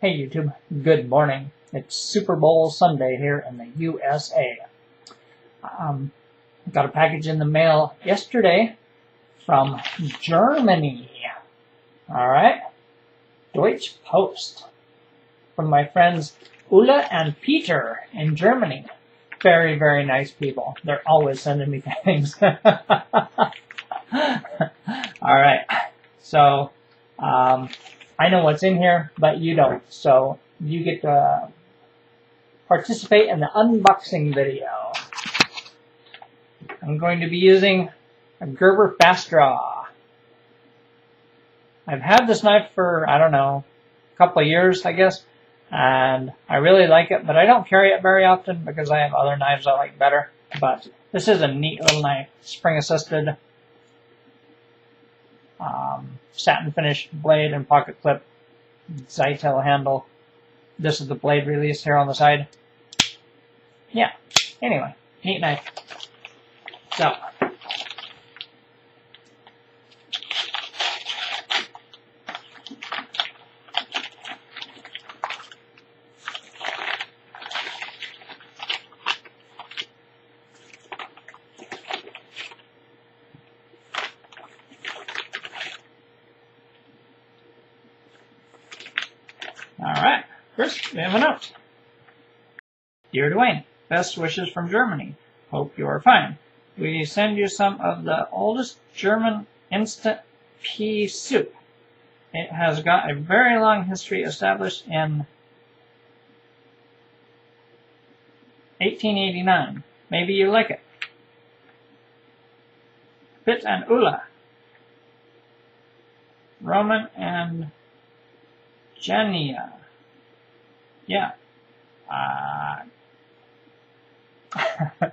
Hey YouTube, good morning. It's Super Bowl Sunday here in the USA. Um, got a package in the mail yesterday from Germany. Alright? Deutsche Post. From my friends Ulla and Peter in Germany. Very, very nice people. They're always sending me things. Alright. So, um, I know what's in here, but you don't. So you get to participate in the unboxing video. I'm going to be using a Gerber Fast Draw. I've had this knife for, I don't know, a couple of years, I guess, and I really like it, but I don't carry it very often because I have other knives I like better. But this is a neat little knife, spring assisted um, satin finish blade and pocket clip, Zytel handle. This is the blade release here on the side. Yeah, anyway, neat knife. So, First we have a note. Dear Duane, best wishes from Germany. Hope you are fine. We send you some of the oldest German instant pea soup. It has got a very long history established in 1889. Maybe you like it. Pit and Ulla. Roman and Genia. Yeah. Uh,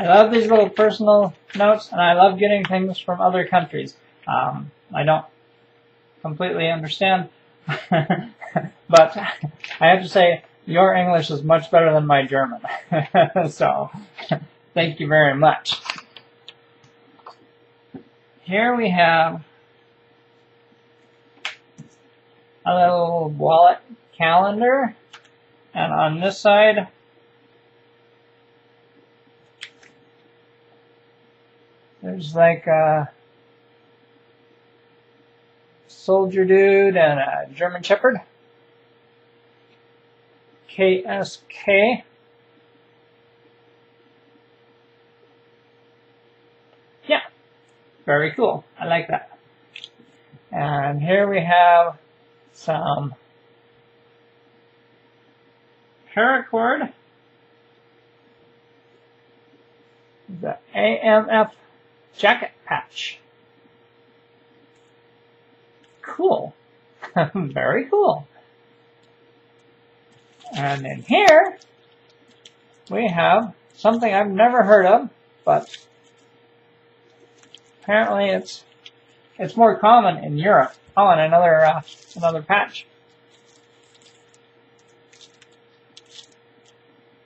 I love these little personal notes, and I love getting things from other countries. Um, I don't completely understand, but I have to say, your English is much better than my German. so, thank you very much. Here we have a little wallet calendar. And on this side, there's like a soldier dude and a German Shepherd. KSK. Yeah, very cool. I like that. And here we have some paracord, the AMF jacket patch. Cool. Very cool. And in here, we have something I've never heard of, but apparently it's it's more common in Europe. Oh, and another uh, another patch.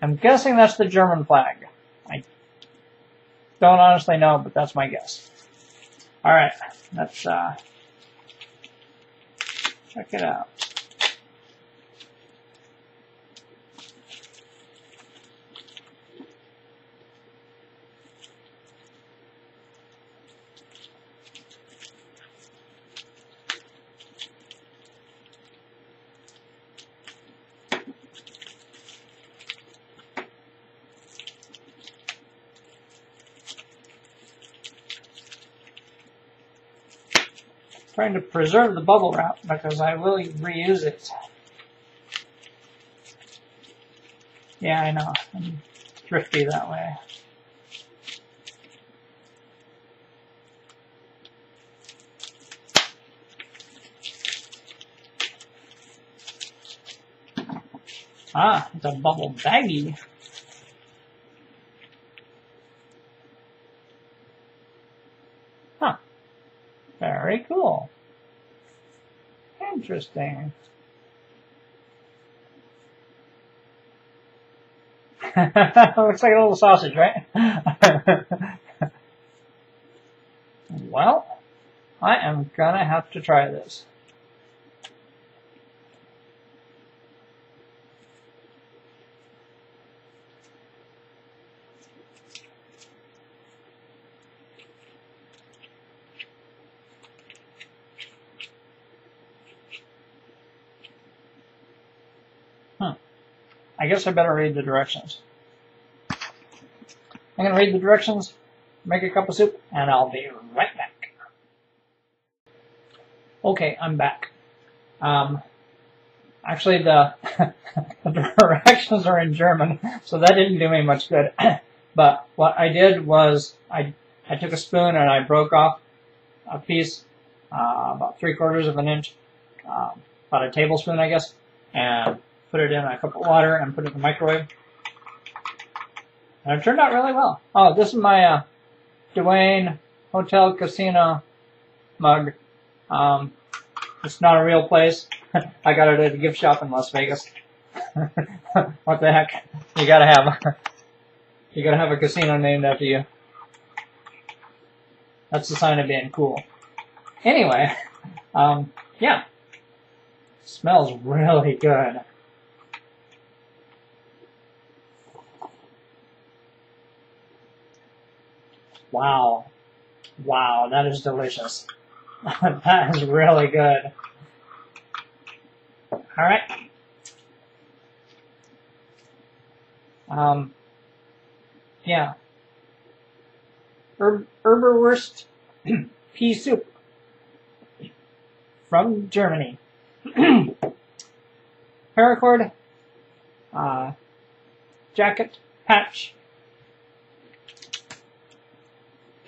I'm guessing that's the German flag. I don't honestly know, but that's my guess. All right, let's uh, check it out. Trying to preserve the bubble wrap because I will reuse it. Yeah, I know. I'm thrifty that way. Ah, it's a bubble baggie. Huh. Very cool. Interesting. Looks like a little sausage, right? well, I am gonna have to try this. I guess I better read the directions. I'm gonna read the directions, make a cup of soup, and I'll be right back. Okay, I'm back. Um, actually, the, the directions are in German, so that didn't do me much good. but what I did was I I took a spoon and I broke off a piece, uh, about three quarters of an inch, um, about a tablespoon, I guess, and put it in a cup of water and put it in the microwave. And it turned out really well. Oh, this is my uh, Duane Hotel Casino mug. Um, it's not a real place. I got it at a gift shop in Las Vegas. what the heck? You gotta have you gotta have a casino named after you. That's the sign of being cool. Anyway, um, yeah. Smells really good. Wow. Wow, that is delicious. that is really good. Alright. Um, yeah. Herb, Herberwurst pea soup from Germany. Paracord, uh, jacket, patch,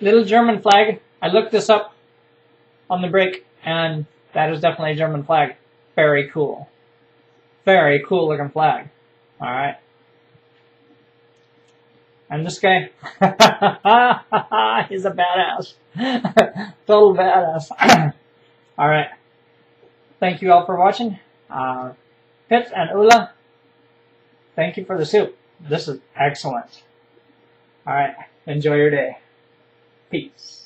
little German flag. I looked this up on the break, and that is definitely a German flag. Very cool. Very cool looking flag. Alright. And this guy, he's a badass. Total badass. Alright. Thank you all for watching. Uh, Pit and Ulla, thank you for the soup. This is excellent. Alright. Enjoy your day. Peace.